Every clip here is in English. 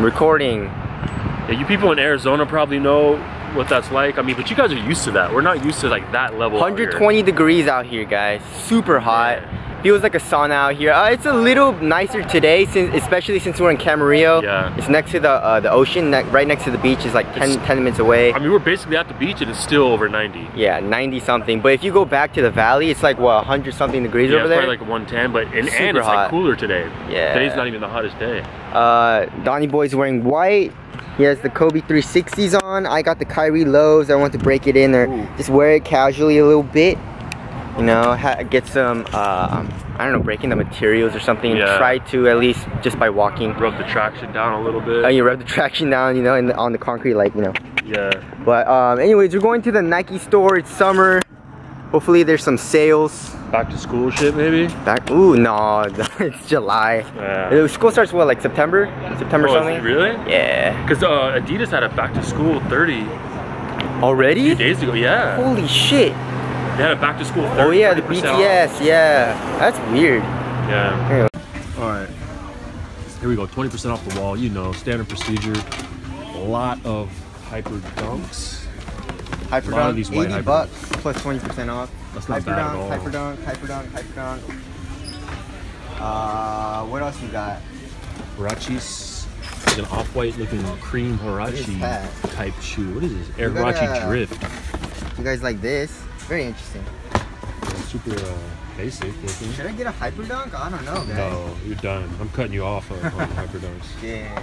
Recording. Yeah, you people in Arizona probably know what that's like. I mean, but you guys are used to that. We're not used to like that level. 120 degrees out here, guys. Super hot. Feels like a sauna out here. Uh, it's a little nicer today, since especially since we're in Camarillo. Yeah. It's next to the uh, the ocean, ne right next to the beach. It's like 10, 10 minutes away. I mean, we're basically at the beach and it's still over 90. yeah, 90 something. But if you go back to the valley, it's like what 100 something degrees Yeah, over it's there. probably like 110, but and it's hot. like cooler today. Yeah. Today's not even the hottest day. Uh, Donnie Boy's wearing white. He has the Kobe 360s on. I got the Kyrie lows. I want to break it in or Ooh. just wear it casually a little bit. You know, ha- get some, uh, I don't know, breaking the materials or something. Yeah. Try to at least just by walking. Rub the traction down a little bit. Uh, you rub the traction down, you know, in the, on the concrete, like, you know. yeah. But um, anyways, we're going to the Nike store. It's summer. Hopefully there's some sales. Back to school shit maybe. Back, ooh, no, it's July. Yeah. School starts what, like September? September Oh, something? really? Yeah. Because uh, Adidas had a back to school 30 Already? two days ago. Yeah. Holy shit. They had a back to school Oh yeah, the 30% off. BTS, yeah. That's weird. Yeah. Anyway, All right. Here we go. 20% off the wall. You know, standard procedure. A lot of hyper dunks. Hyperdunk, A lot of these white 80 Hyperdunks. bucks plus 20% off. That's not bad at all. Hyperdunk, Hyperdunk, Hyperdunk, Hyperdunk. Uh, what else you got? Huaraches. Like an off-white looking cream What is Huarache that? type shoe. What is this? Air You got Huarache Drift. You guys like this? Very interesting. Super uh, basic looking. Should I get a Hyperdunk? I don't know, guys. No, you're done. I'm cutting you off on, on hyper dunks. Yeah.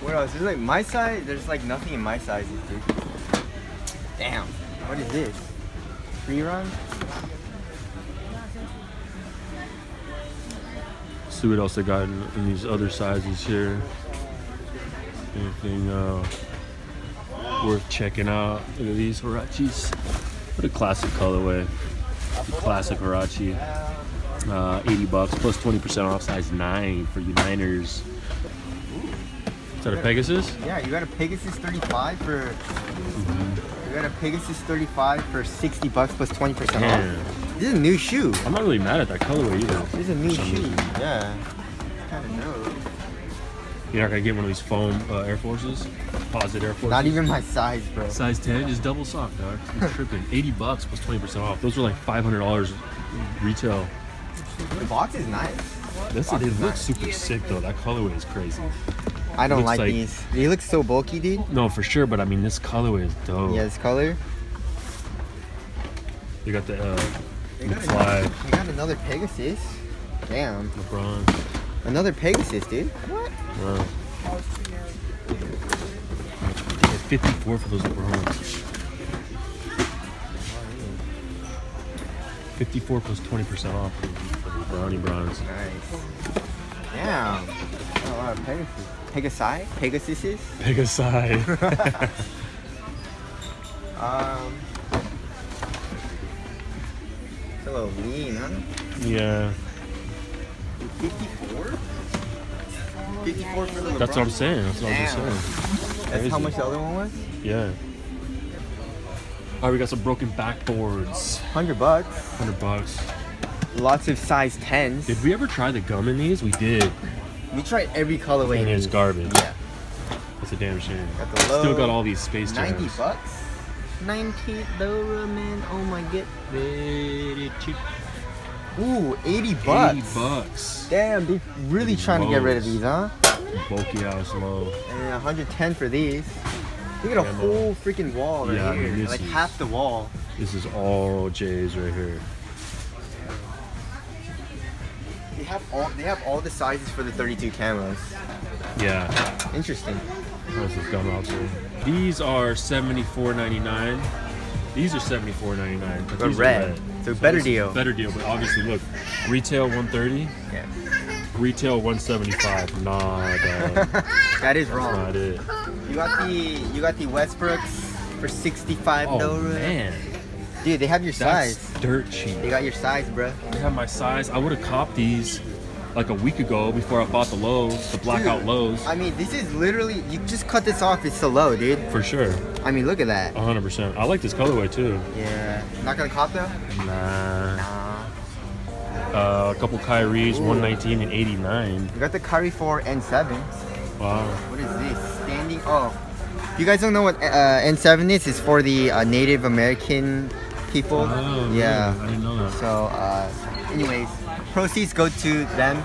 What else? There's like my size. There's like nothing in my sizes, dude. Damn. What is this? Free run? See what else they got in, in these other sizes here. Anything uh, worth checking out? Look at these Huaraches. What a classic colorway. Classic Huarache. Uh, 80 bucks plus 20% off size 9 for you Niners. Is that a Pegasus? Yeah, you got a Pegasus 35 for. You got a Pegasus 35 for 60 bucks plus 20% off. Damn. This is a new shoe. I'm not really mad at that colorway either. This is a new shoe. reason. Yeah. Kind of know. You're not gonna get one of these foam uh, Air Forces? Composite Air Forces? Not even my size, bro. Size 10, just double sock, dog. You're tripping. 80 bucks plus 20% off. Those were like $500 retail. The box is nice. That's Box it. is It looks nice. super sick though. That colorway is crazy. I don't like, like- these. They look so bulky, dude. No, for sure, but I mean, this colorway is dope. Yeah, this color. You got the uh, They got, another, they got another Pegasus. Damn. LeBron. Another Pegasus, dude. What? Wow. 54 for those LeBrons. 54 plus 20% off for for the Brownie Bronze. Nice. Damn. Got a lot of Pegasus. Pegasi? Pegasuses? Pegasi. Um. It's a little lean, huh? yeah, 54? 54 for the LeBron? that's what I'm saying. That's what I'm just saying. That's how much the other one was? Yeah. All right, we got some broken backboards. 100 bucks. 100 bucks. Lots of size 10s. Did we ever try the gum in these? We did. We tried every colorway. And in it's garbage. Yeah. That's a damn shame. Got the low. Still got all these space 90 jams. bucks? 90 dollar man. Oh my god. Very cheap. Ooh, 80 bucks. 80 bucks. Damn, they really trying to get rid of these, huh? Bulky ass low. And 110 for these. Look at a whole freaking wall right Yeah, I here. mean, like is- half the wall. This is all J's right here. They have all they have all the sizes for the 32 cameras. Yeah. Interesting. This is gum out too. These are $74.99. These are $74.99. But But these are red. So better deal. Better deal, but obviously look, retail 130, Yeah. retail 175. Nah, that is That's wrong. not it. You got the you got the Westbrooks for 65 Oh dollars. man, Dude, they have your that's size. dirt cheap. They got your size, bro. They have my size. I would have copped these like a week ago before I bought the lows, the blackout Dude, lows. I mean, this is literally you just cut this off. It's so low, dude. For sure, I mean, look at that. 100%. I like this colorway too. Yeah. Not gonna cop though. Nah. Nah. Uh, a couple Kyries, Ooh. 119 and 89. You got the Curry 4 N7. Wow. What is this? Standing. Oh, if you guys don't know what uh, N7 is, it's for the uh, Native American people. Oh, yeah. really? I didn't know that. So, uh, anyways, proceeds go to them.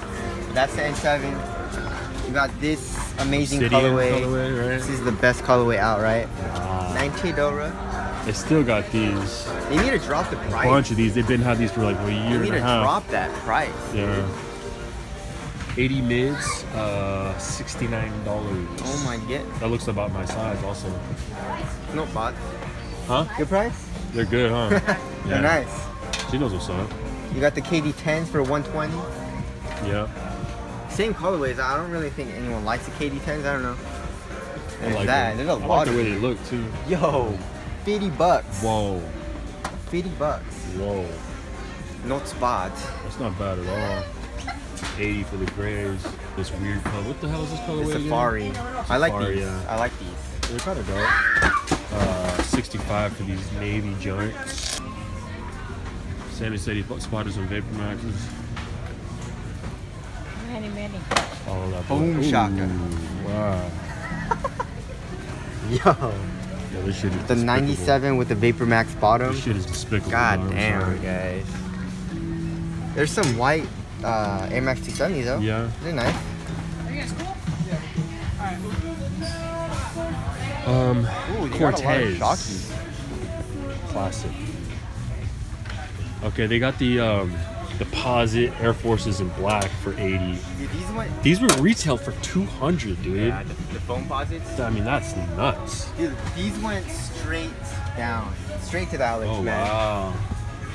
That's the N7. You got this amazing Obsidian colorway. colorway, right? This is the best colorway out, right? Wow. 90 Dora. They still got these. They need to drop the price. A bunch of these. They've been had these for like a they year need and to drop that price. Yeah. 80 mids, uh, $69. Oh my god. That looks about my size also. No bot. Huh? Good price? They're good, huh? They're nice. She knows what's up. You got the KD10s for 120. Yeah. Same colorways. I don't really think anyone likes the KD10s. I don't know. I like that. them. There's a I lot like of the way they look too. Yo, 50 bucks. Whoa. 50 bucks. Whoa. Not bad. That's not bad at all. 80 for the grays. This weird color. What the hell is this colorway? The again? Safari. I like Safari, these. yeah. I like these. They're kind of dope. Uh, 65 for these navy joints. Sammy said he bought spotted some Vapor Maxes. Many, many. All of that. Boom Ooh, shaka. Wow. Yo. Yeah, this shit is The despicable. 97 with the Vapor Max bottom. This shit is despicable. God I'm damn, sorry. guys. There's some white uh, Air Max 270s though. Yeah. They're nice. Are you guys cool? Yeah. Um, Ooh, they got a lot of Cortez. Classic. Okay, they got the um, deposit Air Forces in black for 80. Dude, these went. These were retail for 200, dude. Yeah, the, the foam posits. I mean, that's nuts. Dude, these went straight down, straight to the Alex, Oh man. wow.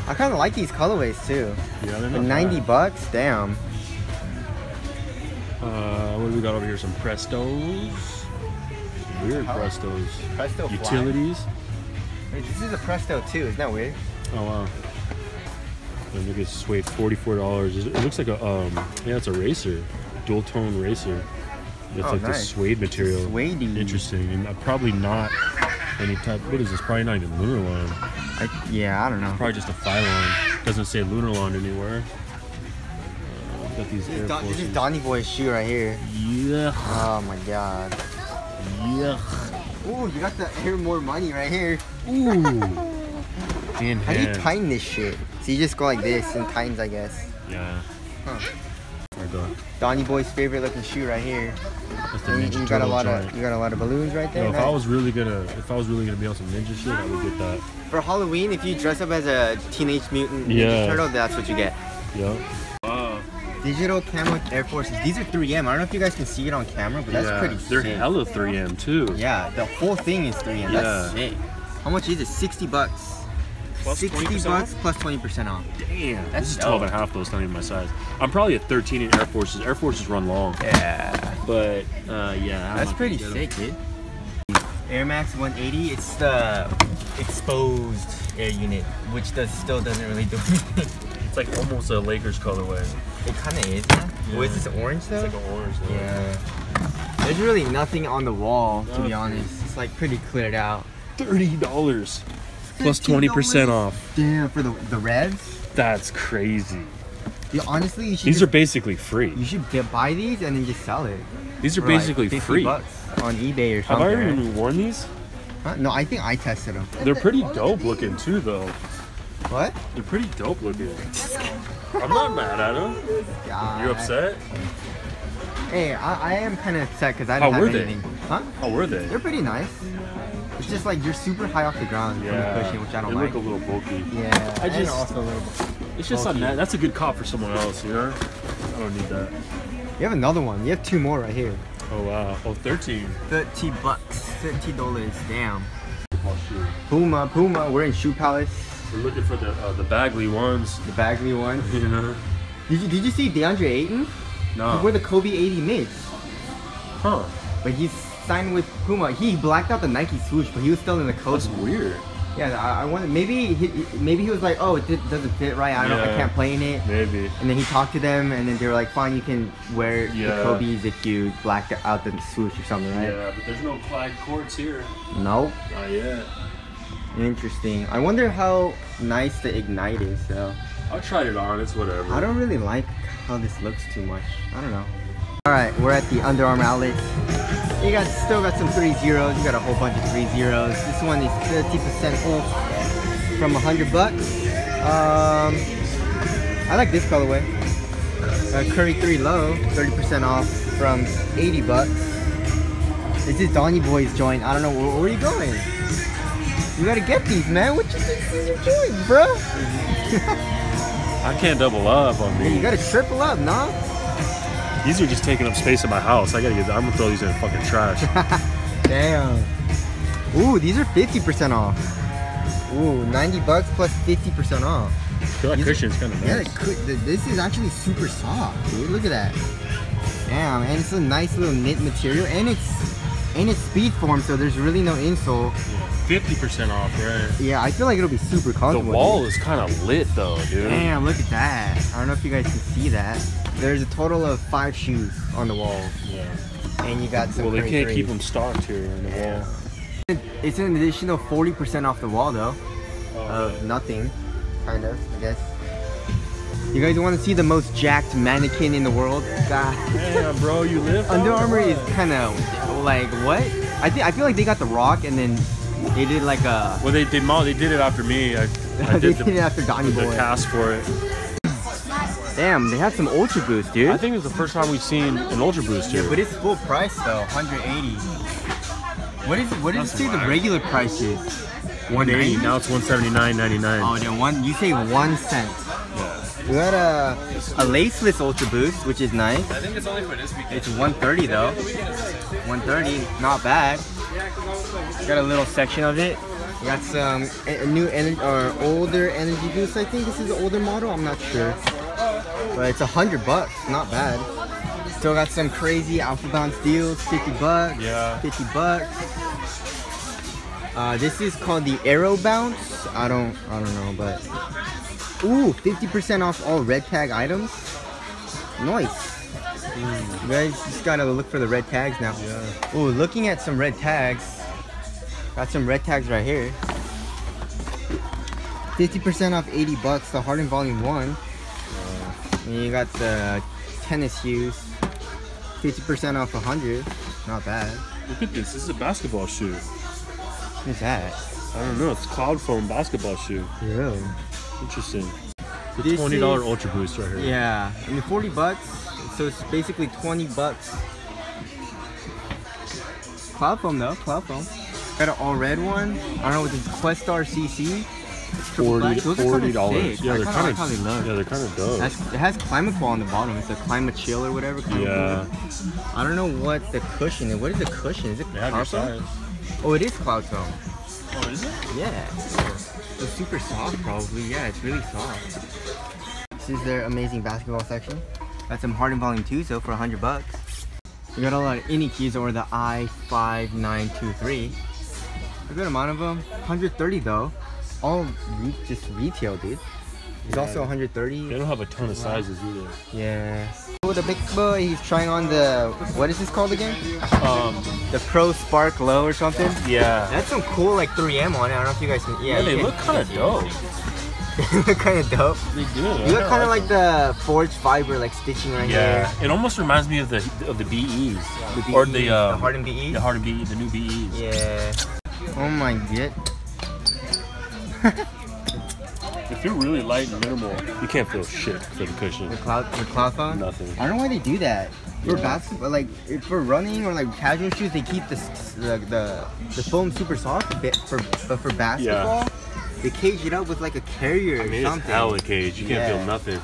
I kind of like these colorways too. Yeah, they're not 90 bad. bucks, damn. Uh, what do we got over here? Some Prestos. Weird Oh. Prestos. Presto Fly. Utilities. Wait, this is a Presto too. Isn't that weird? Oh wow. And look at suede, forty-four dollars. It looks like a um, yeah, it's a racer, dual tone racer. It's Oh, like nice. this suede material. Suede. Interesting, and uh, probably not any type. What is this? Probably not even Lunarlon. I, yeah, I don't know. Probably just a Phylon. Doesn't say Lunarlon anywhere. Uh, got these This Don, this is. Donny Boy's shoe right here. Yeah, Oh my god. yeah. Ooh, you got the Air More Money right here. Ooh. In How do you tighten this shit? So you just go like this and tightens, I guess. Yeah. Huh. There go. Donny Boy's favorite looking shoe right here. That's the you, Ninja you got a lot joint. of you got a lot of balloons right there. Yo, if Nice. I was really gonna, if I was really gonna be on some ninja shit, I would get that. For Halloween, if you dress up as a Teenage Mutant Ninja Yeah. Turtle, that's what you get. Yep. Wow. Digital camo Air Forces. These are 3M. I don't know if you guys can see it on camera, but that's yeah. pretty They're sick. hella 3M too. Yeah, the whole thing is 3M. That's Yeah. sick. How much is it? 60 bucks. Plus 60 20% bucks off? plus 20% off. Damn. That's This is dope. 12 and a half though. It's not even my size. I'm probably a 13 in Air Forces. Air Forces run long. Yeah. But uh, yeah. I'm That's pretty gonna sick, dude. Air Max 180, it's the exposed air unit, which does still doesn't really do anything. It's like almost a Lakers colorway. It kind of is, huh? Yeah. What is this, orange though? It's like an orange. though. yeah. There's really nothing on the wall, to be honest. It's like pretty cleared out. Thirty dollars plus twenty percent off. Damn, for the the revs. That's crazy. Honestly, you should These are basically free. you should get, buy these and then just sell it. These are for, like, basically 50 free. bucks on eBay or something. Have. I right? even worn these? Huh? No, I think I tested them. They're pretty dope looking too, though. What? They're pretty dope looking. I'm not mad at them. God. You upset? Hey, I, I am kind of upset because I don't were have they? anything. Huh? How were they? They're pretty nice. It's just like you're super high off the ground from the cushion, which I don't they like. look a little bulky. yeah, I and just- also a little. It's just Bulky. on that. That's a good cop for someone else, you know? I don't need that. You have another one. You have two more right here. Oh wow. Oh, 13. Thirty bucks. Thirty dollars. Damn. Oh shoot. Puma, Puma. We're in Shoe Palace. We're looking for the uh, the Bagley ones. The Bagley one. You know? Did you Did you see DeAndre Ayton? No. He wore the Kobe AD mids, Huh. but he's signed with Puma. He blacked out the Nike swoosh, but he was still in the That's weird. Yeah, I, I wonder. Maybe he, maybe he was like, oh, it di- doesn't fit right. I don't. Know. I can't play in it. Maybe. And then he talked to them, and then they were like, fine, you can wear the Kobe's if you blacked out the swoosh or something, right? Yeah, but there's no Clyde courts here. Nope. Not yet. Interesting. I wonder how nice the Ignite is, though. I tried it on. It's whatever. I don't really like how this looks too much. I don't know. All right, we're at the Under Armour outlet. You got still got some three zeros. You got a whole bunch of three zeros. This one is 30% off from 100 bucks. Um, I like this colorway. Uh, Curry 3 low, 30% off from 80 bucks. This is Donny Boy's joint. I don't know where, where are you going. You gotta get these, man. What you think these are doing, bro? I can't double up on Hey, you gotta triple up, nah? These are just taking up space in my house. I gotta get. I'm gonna throw these in the fucking trash. Damn. Ooh, these are 50% off. Ooh, 90 bucks plus 50% off. That these cushion's kind of nice. Yeah, this is actually super soft, dude. Look at that. Damn, and it's a nice little knit material, and it's and it's speed form, so there's really no insole. Yeah. 50% off, right? Yeah, I feel like it'll be super comfortable. The wall dude. is kind of lit though, dude. Damn, look at that. I don't know if you guys can see that. There's a total of five shoes on the wall. Yeah. And you got some Well, they can't keep them stocked here on the yeah. wall. It's an additional 40% off the wall though. Oh, of nothing, kind of, I guess. You guys want to see the most jacked mannequin in the world? God. Damn, bro, you live. Under Armour is kind of like what? I think I feel like they got The Rock and then they did like a. Well, they did. They did it after me. I, I they did the, did it after Donny the Boy. cast for it. Damn, they have some Ultra Boost, dude. I think it's the first time we've seen an Ultra Boost here. but it's full price though, 180. What is what did you That's say the regular price is? 180. Now it's 179.99. Oh, then one. You say one cent. We got a a laceless Ultra Boost, which is nice. I think it's only for this weekend. It's 130 though. 130, not bad. Got a little section of it. We got some a, a new energy or older energy boost. I think this is an older model. I'm not sure, but it's a hundred bucks. Not bad. Still got some crazy Alpha Bounce deals. 50 bucks. Yeah. 50 bucks. Uh, this is called the AeroBounce. I don't, I don't know, but ooh, 50% off all red tag items. Nice. You guys just gotta look for the red tags now. Yeah. Ooh, looking at some red tags. Got some red tags right here. 50% off 80 bucks, the Harden Volume 1. And you got the tennis shoes. 50% off 100. Not bad. Look at this. This is a basketball shoe. What's that? I don't know. It's cloud foam basketball shoe. Really? Interesting. The This twenty dollar is- Ultra Boost right here. Yeah, and the 40 bucks, so it's basically 20 bucks. Cloud foam though, cloud foam. Got an all red one. I don't know what this Questar CC. Triple black. Those are kinda Forty dollars. sick. Yeah, they're kinda kind like they. Yeah, they're kind of dope. That's, it has climate cool on the bottom. It's a climate chill or whatever. Climate yeah. cool. I don't know what the cushion is. What is the cushion? Is it They cloud foam? Oh, it is cloud foam. Oh, is it? Yeah. It's super soft probably. Yeah, it's really soft. This is their amazing basketball section. Got some Harden Volume 2 so for 100 bucks. We got a lot of any keys or the i5923. A good amount of them. 130 though. All re- just retail, dude. It's Yeah. also 130. They don't have a ton of sizes either. Yeah. With the big boy, he's trying on the, what is this called again? Um. The Pro Spark Low or something. Yeah. That's some cool like 3M on it. I don't know if you guys can, yeah. Yeah, they can- look kind of dope. they look kind of dope. They do. You look kind of like the forged fiber, like stitching right Yeah, here. it almost reminds me of the of the BEs The or BEs, the the um, Harden BEs. the Harden BE, the new BEs. Yeah. Oh my god. If you're really light and minimal, you can't feel shit for the cushion. The cloth, the cloud foam. Nothing. I don't know why they do that. For Yeah. basketball, like if for running or like casual shoes, they keep the the the, the foam super soft. a bit For but for basketball, they cage it up with like a carrier I or something. it's something. hella cage. You can't feel nothing.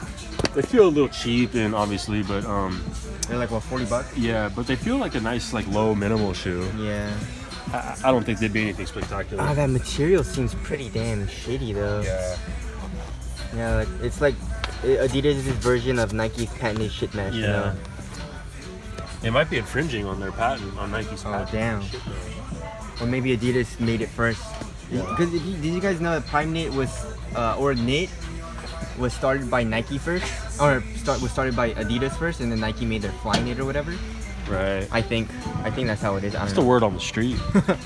They feel a little cheap and obviously, but um, They're like what forty bucks. yeah, but they feel like a nice, like low minimal shoe. Yeah. I, I don't think they'd be anything spectacular. Ah, that material seems pretty damn shitty though. yeah. Yeah, like it's like Adidas' version of Nike's patented shit mesh. You Yeah. know? They might be infringing on their patent on Nike's patent. Oh, patent. damn. Shit, though. Or maybe Adidas made it first. Yeah. Because did you guys know that Prime Knit was, uh, or Knit was started by Nike first, or start was started by Adidas first, and then Nike made their Fly Knit or whatever. Right. I think, I think that's how it is. I don't That's the word on the street.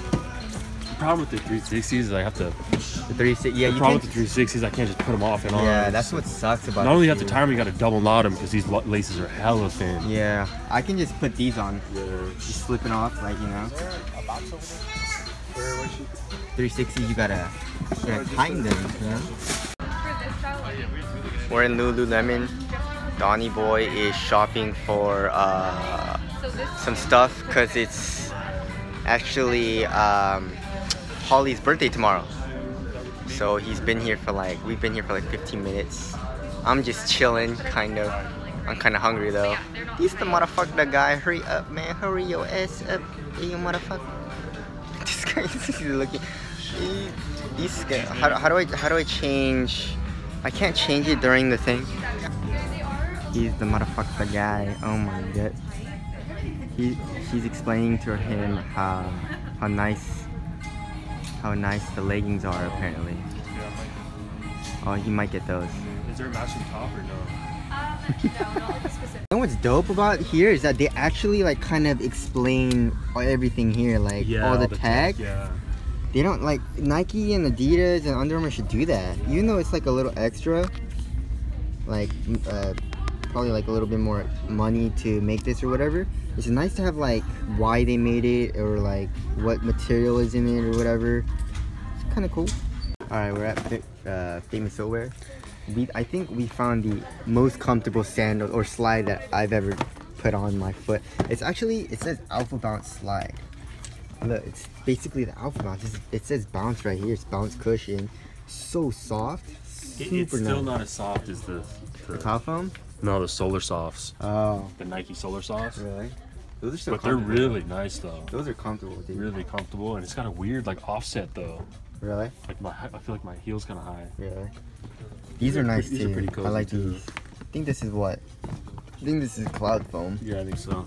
The problem with the 360s is I have to. The 360. Yeah, The you problem with the 360s, I can't just put them off and on. Yeah, that's what sucks about. Not only it, you have to too. tie them, you got to double knot them because these laces are hella thin. Yeah, I can just put these on, Yeah. just slipping off, like you know. 360, you gotta, you gotta tighten them. You know? We're in Lululemon. Donny Boy is shopping for uh, some stuff because it's actually um, Holly's birthday tomorrow. So he's been here for like, we've been here for like 15 minutes. I'm just chilling, kind of. I'm kind of hungry though. He's the motherfucker the guy. Hurry up, man. Hurry your ass up, you motherfucker. This guy is looking. He, he's scared. How, how do I how do I change? I can't change it during the thing. He's the motherfucker guy. Oh my god. He she's explaining to him how how nice how nice the leggings are apparently. Oh, he might get those. Is there a matching top or no? And what's dope about here is that they actually like kind of explain everything here, like all the, tag, tags. Yeah. They don't like Nike and Adidas and Under Armour should do that, even though it's like a little extra, like uh, probably like a little bit more money to make this or whatever. It's nice to have like why they made it or like what material is in it or whatever. It's kind of cool. All right, we're at uh, Famous Footwear. We I think we found the most comfortable sandal or slide that I've ever put on my foot. It's actually it says Alpha Bounce slide. Look, it's basically the Alpha Bounce. It's- It says bounce right here. It's bounce cushion. So soft. It- Super it's still nice. not as soft as the, the Cloud foam? no the Solar Softs, Oh, the Nike Solar Softs. really? Those are so But they're really nice though. Those are comfortable, dude. Really comfortable, and it's got a weird like offset though. Really? Like my, I feel like my heel's kind of high. Really? These are nice These are too. pretty I like too. these. I think this is what? I think this is cloud foam. Yeah, I think so.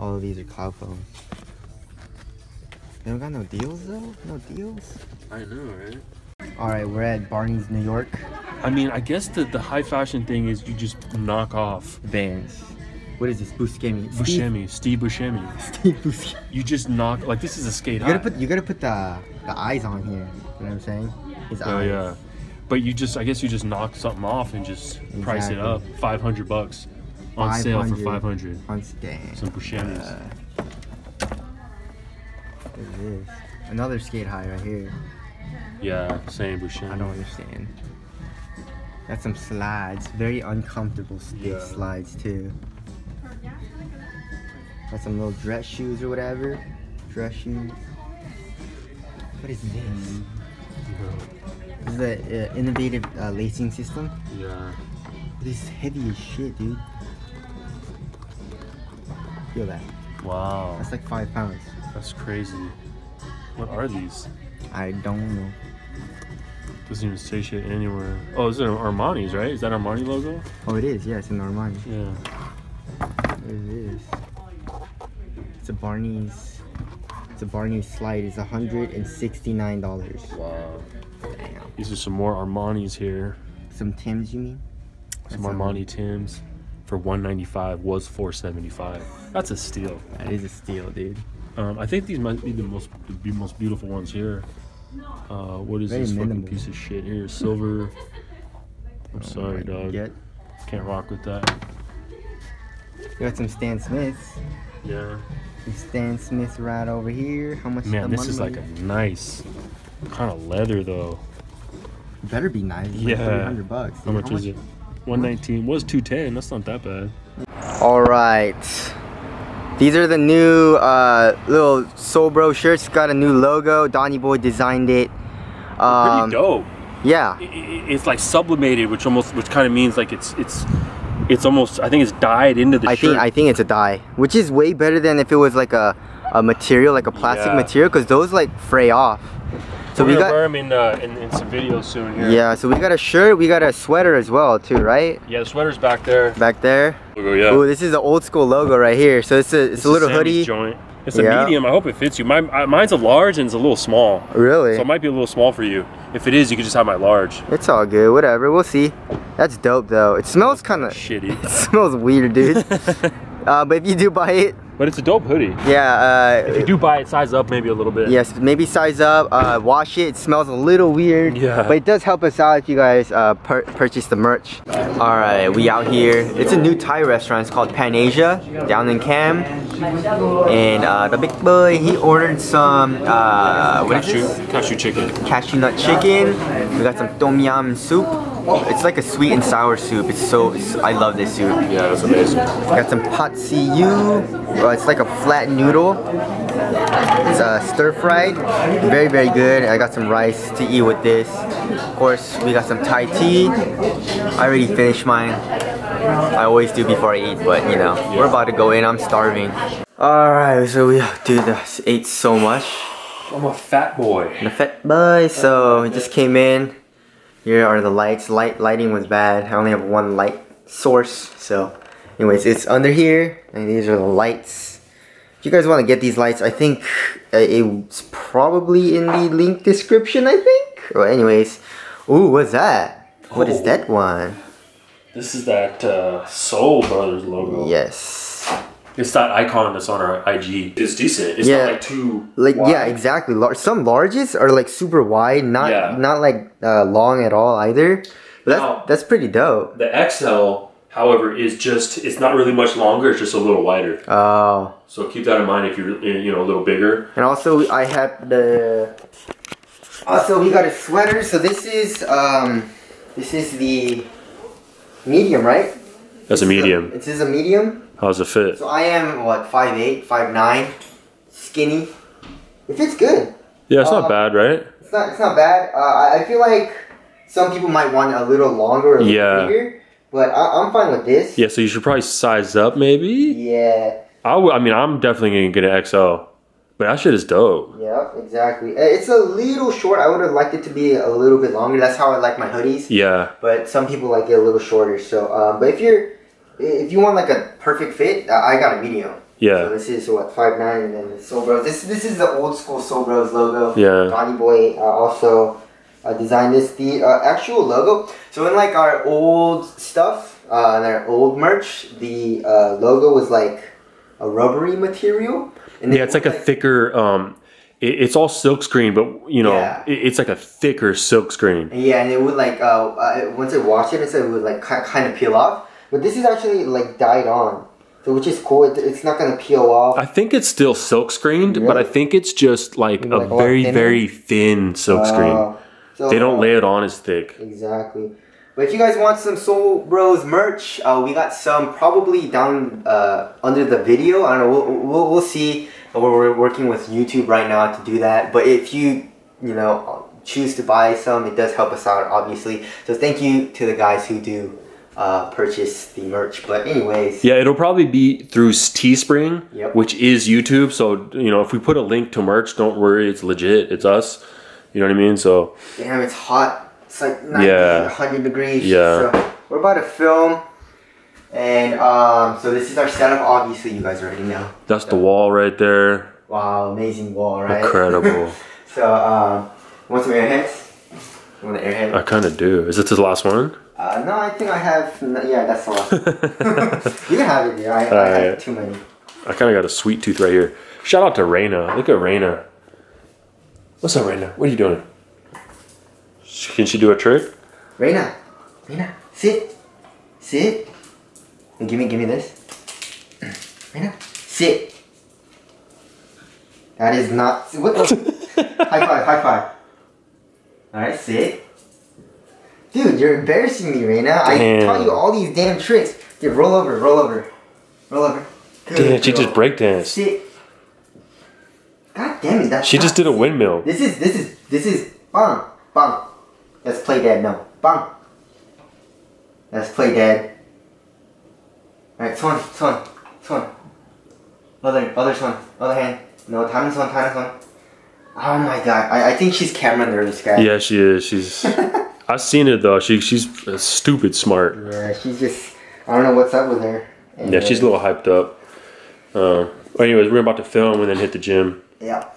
All of these are cloud foam. They don't got no deals though? No deals? I know, right? Alright, we're at Barney's, New York. I mean, I guess the the high fashion thing is you just knock off Vans. What is this? Buscemi. Buscemi, Steve Buscemi. Steve Buscemi. You just knock like this is a skate You high. gotta put you gotta put the the eyes on here. You know what I'm saying? His Oh eyes. yeah, but you just I guess you just knock something off and just price it up. Five hundred bucks on sale for 500. On damn. Some Buscemis. Uh, what is this? Another skate high right here. Yeah, same Buscemi. I don't understand. Got some slides. Very uncomfortable skate Yeah. slides too. Got some little dress shoes or whatever. Dress shoes. What is this? This is the uh, innovative uh, lacing system. Yeah. This is heavy as shit, dude. Feel that? Wow, That's like five pounds. that's crazy. What are these? I don't know. Doesn't even say shit anywhere. Oh, is it Armani's, right? Is that Armani logo? Oh, it is. Yeah, it's a Armani. Yeah. It is. It's a Barney's. It's a Barney's slide. It's hundred and sixty-nine dollars. Wow. These are some more Armani's here. Some Tims, you mean? Some That's Armani Tims for 195 was 475. That's a steal. That is a steal, dude. Um, I think these might be the most the most beautiful ones here. Uh, what is Very this fucking piece of shit here? Silver. I'm sorry, Oh dog. God. Can't rock with that. You got some Stan Smiths. Yeah. Some Stan Smiths right over here. How much? Man, this is like a nice kind of leather though. Better be nice. It's Yeah. Like 300 bucks. How much is it? 119 was 210. That's not that bad. All right. These are the new uh, little Bro shirts. Got a new logo. Donny Boy designed it. Pretty Um, dope. yeah. I- I- It's like sublimated, which almost which kind of means like it's it's it's almost I think it's dyed into the I shirt. think I think it's a dye, which is way better than if it was like a, a material, like a plastic Yeah. material, because those like fray off. So We're we gonna got wear 'em in, uh, in in some videos soon here. yeah. So we got a shirt, we got a sweater as well too, right? Yeah, the sweater's back there. Back there. Logo, yeah. Oh, this is the old school logo right here. So it's a it's This a little Sammy's hoodie. Joint. It's a Yeah. medium. I hope it fits you. My, I, mine's a large and it's a little small. Really? So it might be a little small for you. If it is, you could just have my large. It's all good. Whatever. We'll see. That's dope though. It smells kind of. Shitty. It smells weird, dude. uh, but if you do buy it, But it's a dope hoodie. Yeah, If you uh, do buy it, size up maybe a little bit. yes, maybe size up, uh, wash it. It smells a little weird. Yeah. But it does help us out if you guys uh, pur purchase the merch. All right, we out here. It's a new Thai restaurant. It's called Pan Asia down in Cam. And uh, the big boy, he ordered some, uh, what is Cashew, this? cashew chicken. cashew nut chicken. We got some tom yum soup. It's like a sweet and sour soup. It's so, it's, I love this soup. Yeah, it's amazing. Got some pad see ew. Uh, it's like a flat noodle. It's uh, stir fried. Very, very good. I got some rice to eat with this. Of course, we got some Thai tea. I already finished mine. I always do before I eat, but you know, we're about to go in. I'm starving. Alright, so we, dude, this ate so much. I'm a fat boy. A fat boy, so we just came in. Here are the lights. Light lighting was bad. I only have one light source. So, anyways, it's under here, and these are the lights. If you guys want to get these lights, I think uh, it's probably in the link description. I think. Well, anyways, ooh, what's that? What is Oh. that one? This is that uh, Sole Brothers logo. Yes. It's that icon that's on our IG. It's decent. It's Yeah. not like too Like wide. yeah, exactly. Lar- some larges are like super wide, not Yeah. not like uh, long at all either. But that's Now- that's pretty dope. The XL, however, is just it's not really much longer. It's just a little wider. Oh. So keep that in mind if you're you know a little bigger. And also I have the also we got a sweater. So this is um this is the medium, right? That's a medium. This is a medium. How's it fit? So I am what 5'8", 5'9", skinny. It fits good. Yeah, it's not Uh, bad, right? It's not it's not bad. Uh, I, feel like some people might want it a little longer a little Yeah. bigger, but I, I'm fine with this. Yeah, so you should probably size up maybe. Yeah. I would- I mean, I'm definitely gonna get an XL, but that shit is dope. Yeah, exactly. Uh, It's a little short. I would have liked it to be a little bit longer. That's how I like my hoodies. Yeah, but some people like it a little shorter. So, um, but if you're if you want like a perfect fit, uh, I got a medium. So yeah, this is what five nine, and then the Sole Bros. This this is the old school Sole Bros logo. yeah. Donny Boy uh, also uh, designed this. The uh, actual logo. So in like our old stuff, uh, and our old merch, the uh, logo was like a rubbery material. And Yeah, it's like a thicker. Um, it, it's all silkscreen, but you know, Yeah. it, it's like a thicker silkscreen. Yeah, and it would like uh, uh once I washed it, it would like kind of peel off. But this is actually like dyed on, so which is cool. It, it's not gonna peel off. I think it's still silk screened, but I think it's just like Maybe a like very, thinner? very thin silk screen. Uh, so, They don't uh, lay it on as thick. exactly. But if you guys want some Sole Bros merch, uh, we got some probably down uh, under the video. I don't know. We'll, we'll, we'll see. We're, we're working with YouTube right now to do that. But if you you know choose to buy some, it does help us out, obviously. So thank you to the guys who do uh, purchase the merch. But anyways. Yeah, it'll probably be through Teespring, Yep. which is YouTube. So you know, if we put a link to merch, don't worry, it's legit. It's us. You know what I mean? So Damn, it's hot. It's like 90, Yeah. 100 degrees. Yeah. So we're about to film. And um, so this is our setup. Obviously, you guys already know. that's the wall right there. Wow, amazing wall, right? Incredible. so, um, want some airheads? Want an airhead? I kind of do. Is this the last one? Uh, no, I think I have. Yeah, that's one. you can have it, dude. I, I Alright. have too many. I kind of got a sweet tooth right here. Shout out to Raina. Look at Raina. What's up, Raina? What are you doing? Can she do a trick? Reina, Reina, sit, sit. Give me, give me this. Reina, sit. That is not. What? the- high five, high five. All right, sit dude, you're embarrassing me, Reina. I Damn. taught you all these damn tricks. Dude, roll over, roll over, roll over. Good Damn, she just breakdanced. Sit. God damn it, that's She just did a windmill. This is this is this is bang bang. Let's play dead. No bang. Let's play dead. All right, swan, swan, swan. Other other swan, other hand. No, time swan, time swan. Oh my god, I, I think she's camera nervous, guy. Yeah, she is. She's. I've seen it though. She she's stupid smart. Yeah, she's just I don't know what's up with her. And, Yeah, she's a little hyped up. Uh, anyways, we're about to film and then hit the gym. Yeah.